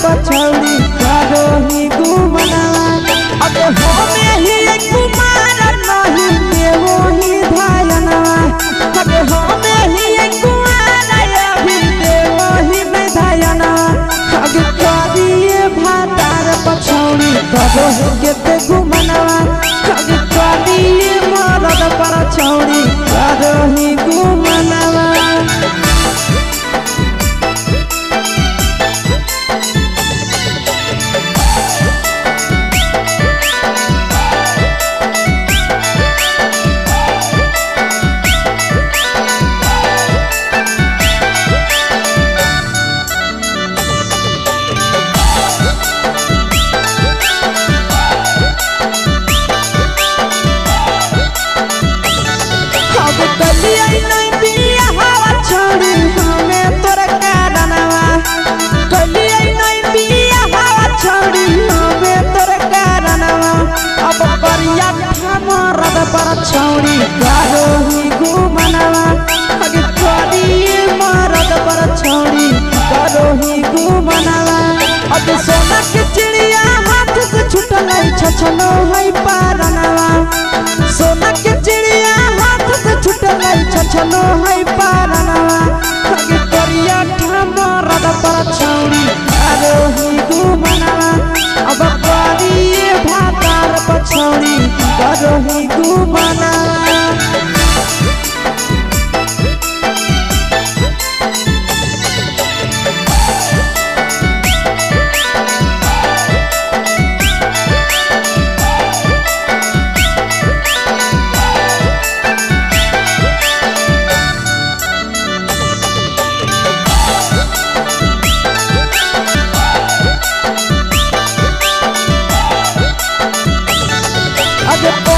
पछौरी करो ही घूमना अब हो में ही कुमार नहीं देवो ही धायना अब हो में ही कुमार अभी देवो ही धायना अब करिए भातार पछौरी करो के मरद पर छौड़ी कारो ही घुमनवा अगे मरद पर छौड़ी कारो ही घुमनवा सोना के चिड़िया हाथ से छूटल है छछनो है पारनवा सोना के चिड़िया हाथ से छूटल है छछनो है पारनवा